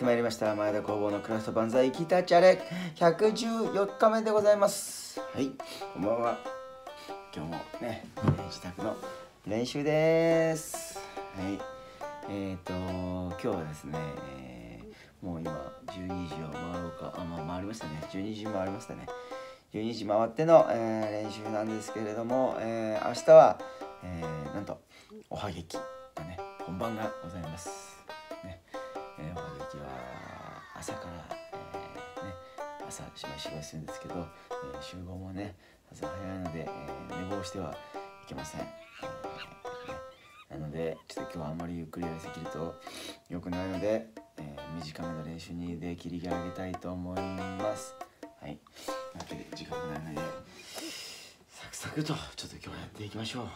ってまいりました。前田工房のクラフト万歳ギターチャレ。114日目でございます。はい。こんばんは。今日もね自宅の練習です。はい。えっ、ー、と今日はですねもう今12時を回ろうか。あまあ回りましたね。12時回りましたね。12時回っての、えー、練習なんですけれども、えー、明日は、えー、なんとおはげきがね。本番がございます朝から、えー、ね、朝しばしばするんですけど、えー、集合もね朝早いので、えー、寝坊してはいけません、えー、なのでちょっと今日はあんまりゆっくりやりすぎると良くないので、え、短めの練習にで切り上げたいと思います。はい。なので時間がないのでサクサクとちょっと今日やっていきましょう。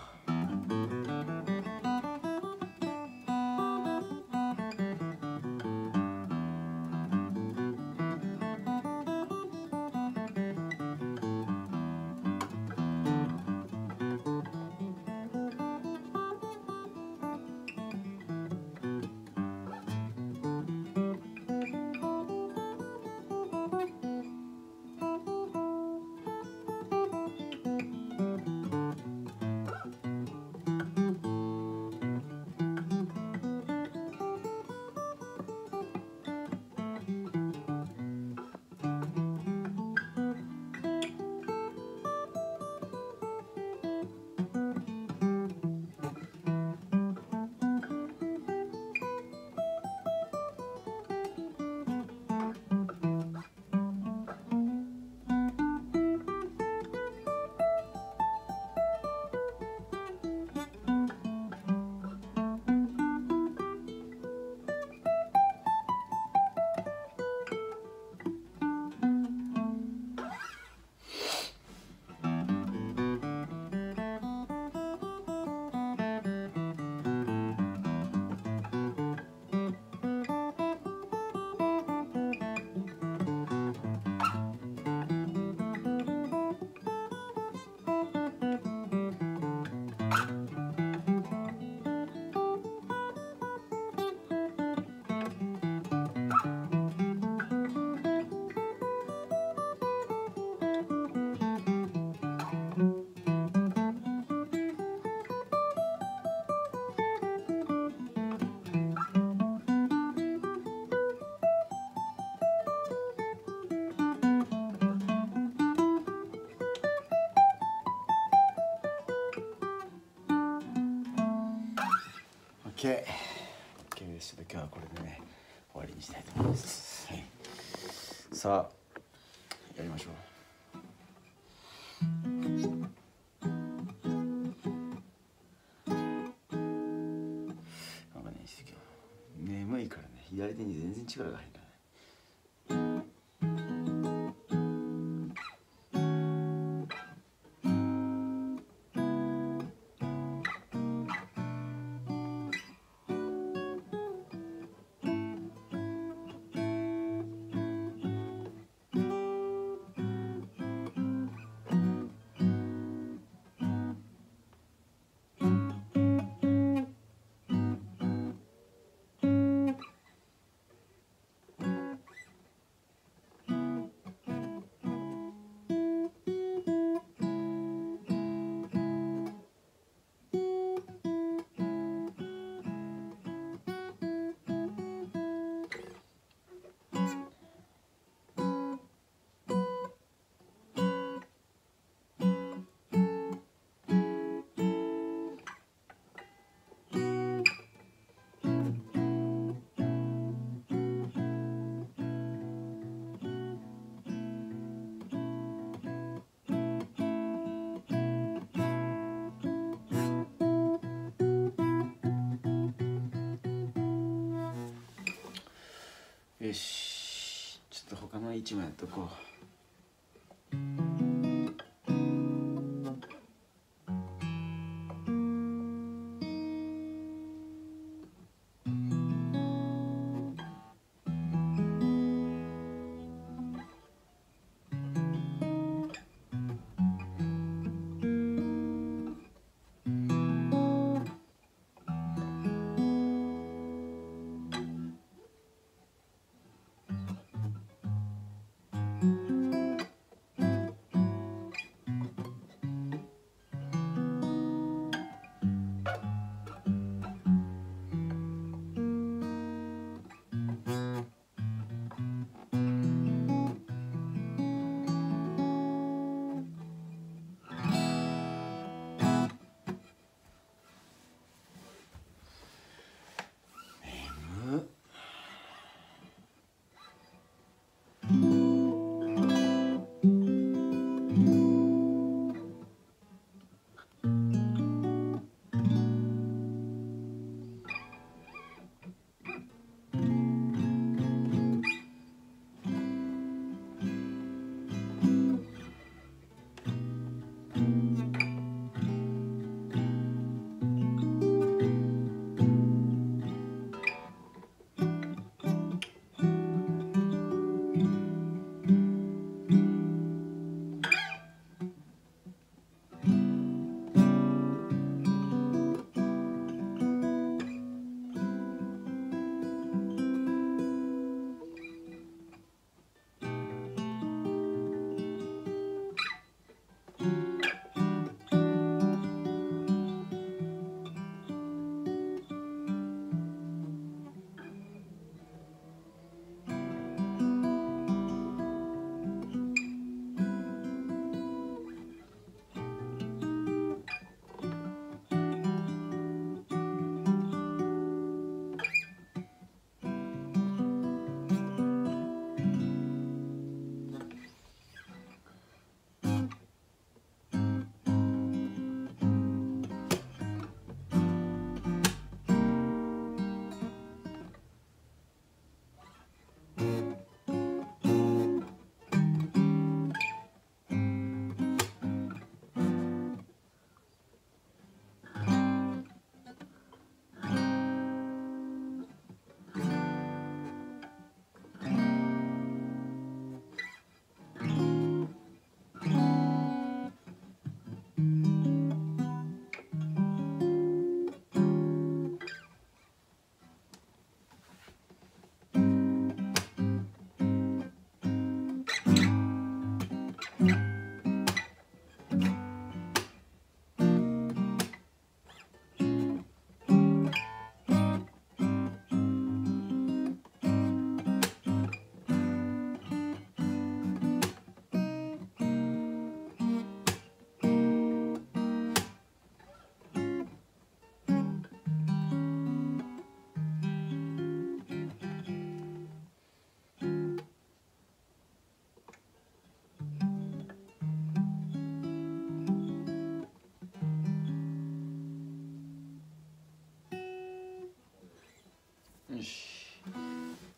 OK, OK ですちょっと今日はこれでね終わりにしたいと思います、はい、さあやりましょう眠いからね左手に全然力が入らない。し。ちょっと他の位置もやっとこう。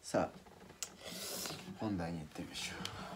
さあ本題にいってみましょう。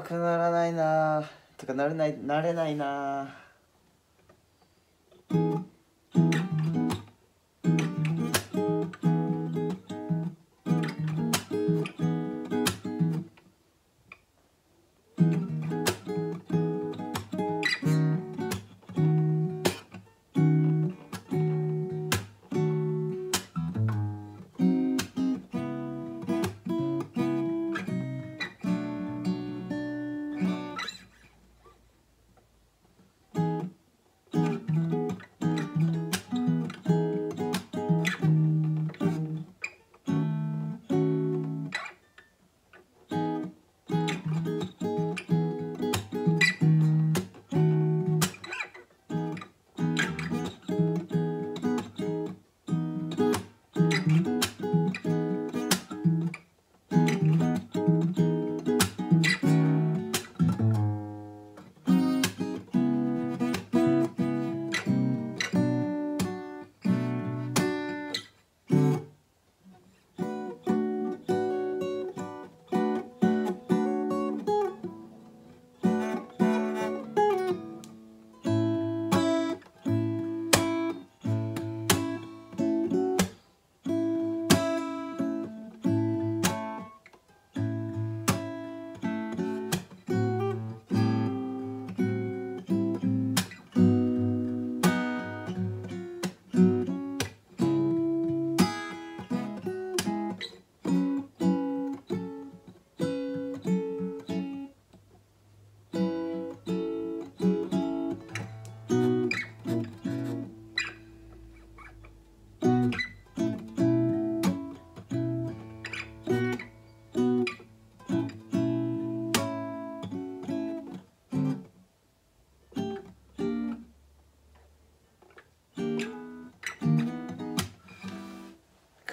くならないなとかなれないなれないな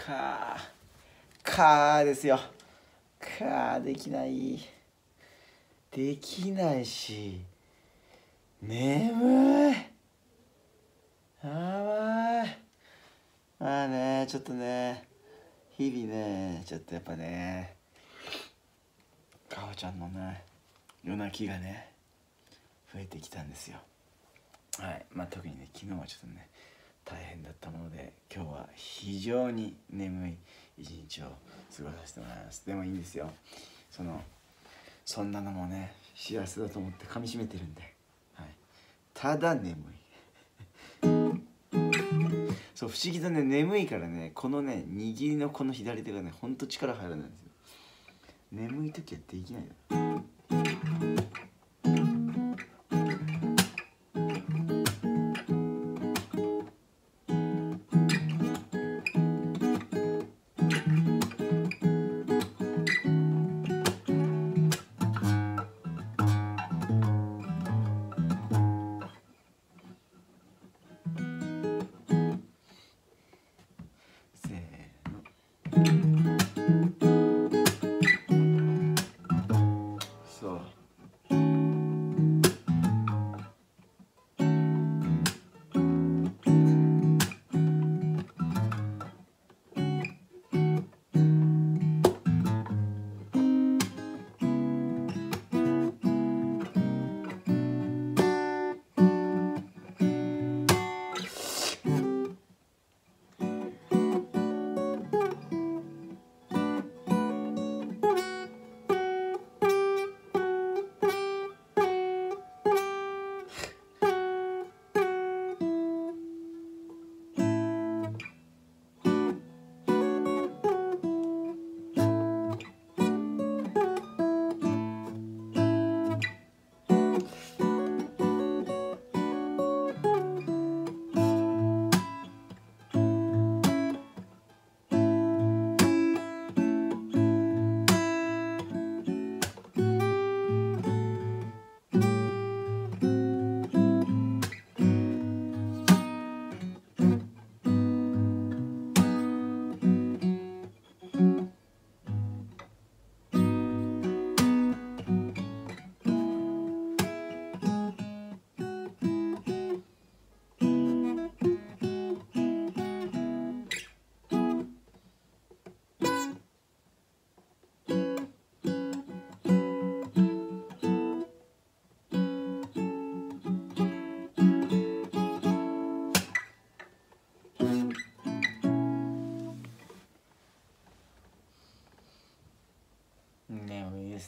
かかですよ。かできない。できないし。眠い。やばいまあねちょっとね。日々ねちょっとやっぱね。かおちゃんのね夜泣きがね増えてきたんですよ。はい。まあ特にね昨日はちょっとね大変だったもので今日は非常に眠い一日を過ごさせてもらいます。でもいいんですよ。そのそんなのもね幸せだと思って噛みしめてるんで、はい、ただ眠い。そう不思議とね眠いからねこのね握りのこの左手がねほんと力入らないんですよ。眠い時はできない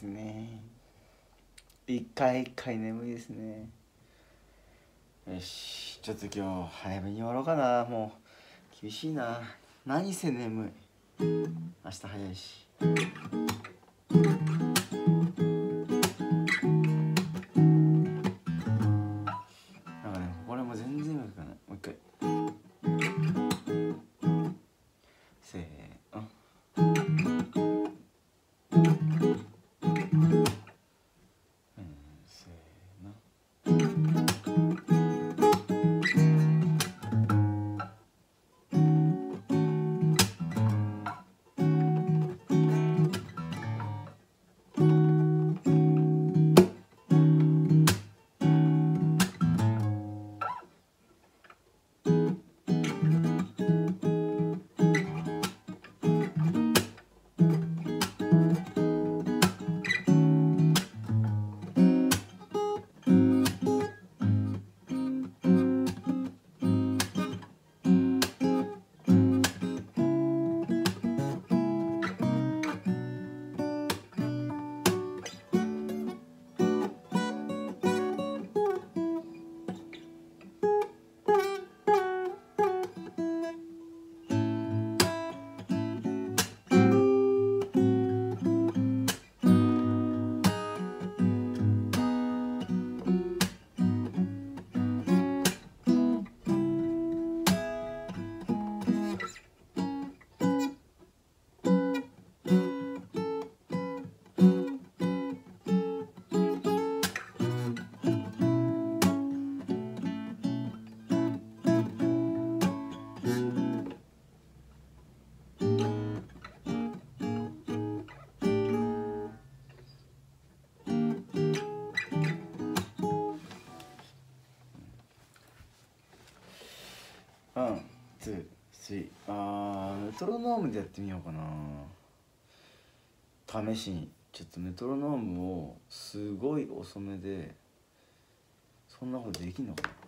ですね。一回一回眠いですね。よしちょっと今日早めに終わろうかな。もう厳しいな。何せ眠い。明日早いし。ー、スリー。あ、メトロノームでやってみようかな。試しに。ちょっとメトロノームをすごい遅めで、そんなことできんのかな。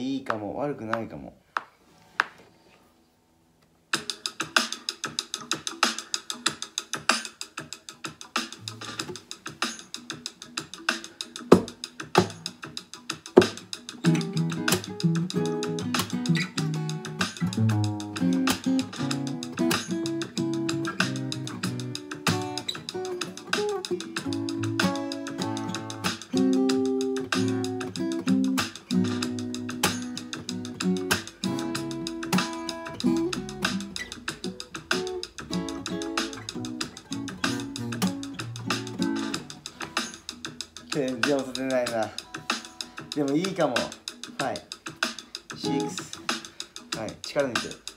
いいかも悪くないかも。いいかも。はい。6はい。力抜いて。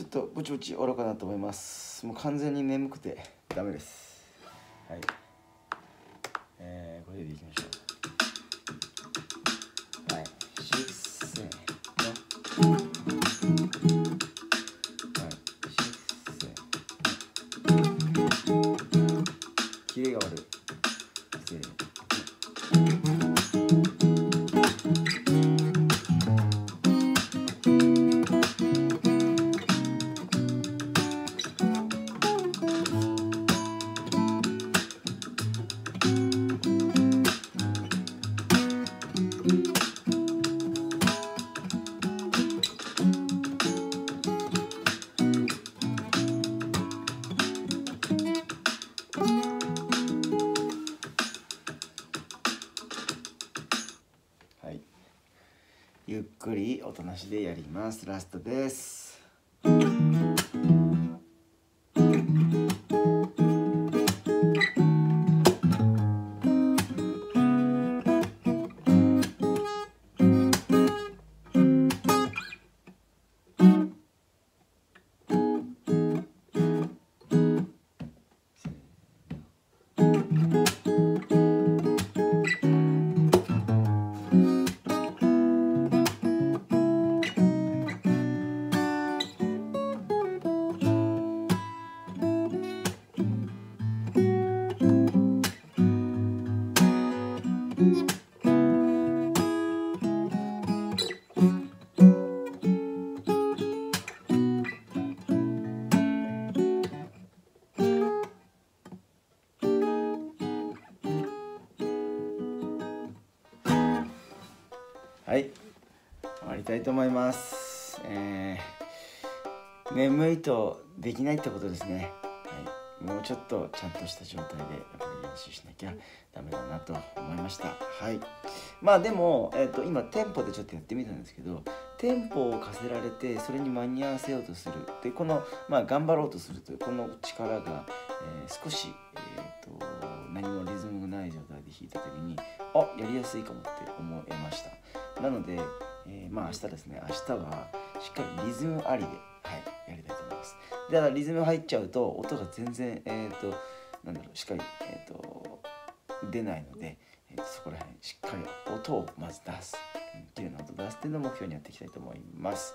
ちょっとぼちぼち終わろうかなと思います。もう完全に眠くてダメです。はい。えー、これでいきましょうゆっくりおとなしでやります。ラストです。はい。終わりたいと思います。えー、眠いとできないってことですね、はい、もうちょっとちゃんとした状態でやっぱ習しなきゃダメだなと思いました。はい。まあでも、えー、と今テンポでちょっとやってみたんですけどテンポを課せられてそれに間に合わせようとする。でこの、まあ、頑張ろうとするというこの力が、えー少し、えー、と何もリズムがない状態で弾いた時にあやりやすいかもって思いました。なので、えーまあ明日ですね。明日はしっかりリズムありで、はい、やりたいと思います。でただリズム入っちゃうと音が全然えっ、となんだろうしっかり、えー、と出ないので、えーとそこら辺しっかり音をまず出す。うん綺麗な音を出すっていうのを目標にやっていきたいと思います。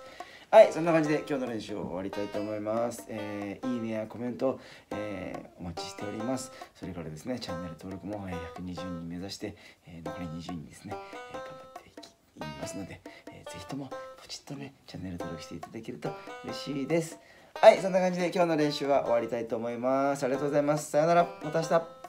はいそんな感じで今日の練習を終わりたいと思います、えーいいねやコメント、えーお待ちしております。それからですねチャンネル登録も、120人目指して、えー残り20人ですね、えー頑張っていきますので、えーぜひともポチッとねチャンネル登録していただけると嬉しいです。はいそんな感じで今日の練習は終わりたいと思います。ありがとうございます。さよなら。また明日。